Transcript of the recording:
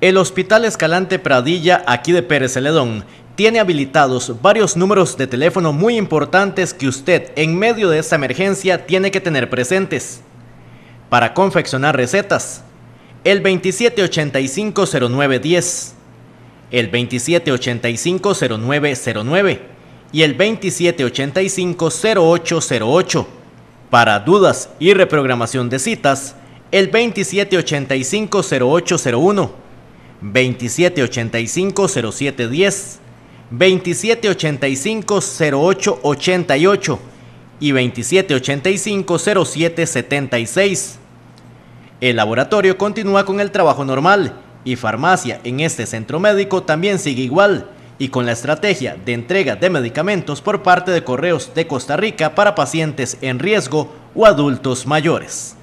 El Hospital Escalante Pradilla, aquí de Pérez Celedón, tiene habilitados varios números de teléfono muy importantes que usted en medio de esta emergencia tiene que tener presentes. Para confeccionar recetas, el 2785-0910, el 2785-0909 y el 2785-0808. Para dudas y reprogramación de citas, el 2785-0801, 2785-0710, 2785-0888 y 2785-0776. El laboratorio continúa con el trabajo normal y farmacia en este centro médico también sigue igual y con la estrategia de entrega de medicamentos por parte de Correos de Costa Rica para pacientes en riesgo o adultos mayores.